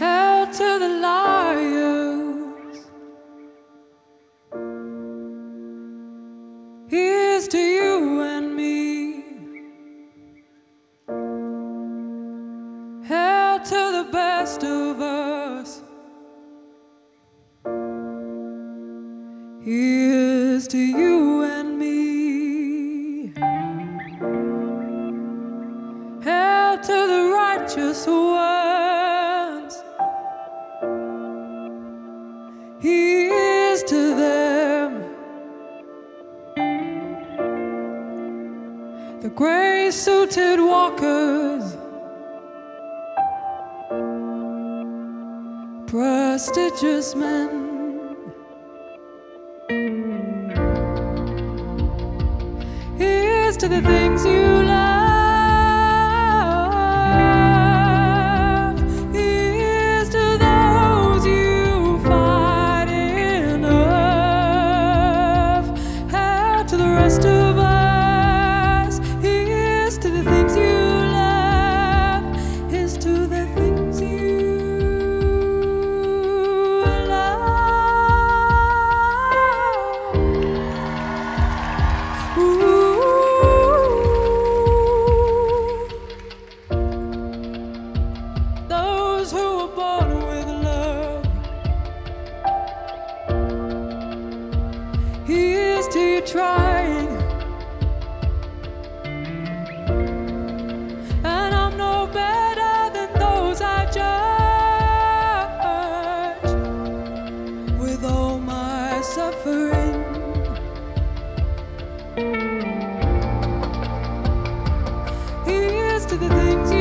Hell to the liars. Here's to you and me. Hell to the best of us. Here's to you and me. Hell to the righteous ones. Here's to them. The gray suited walkers. Prestigious men. To the things you love. to your trying. And I'm no better than those I judge with all my suffering. Here's to the things.